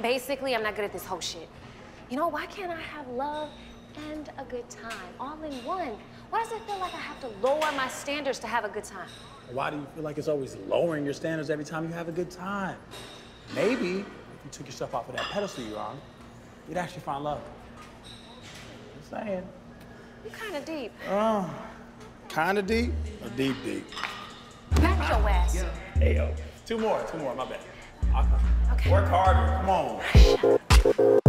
Basically, I'm not good at this whole shit. You know, why can't I have love and a good time all in one? Why does it feel like I have to lower my standards to have a good time? Why do you feel like it's always lowering your standards every time you have a good time? Maybe if you took yourself off of that pedestal you're on, you'd actually find love. Just saying. You're kind of deep. Uh, oh, kind of deep or deep deep? Back your ass. Hey, yo. Two more, two more, my bad. Okay. Work harder. Come on.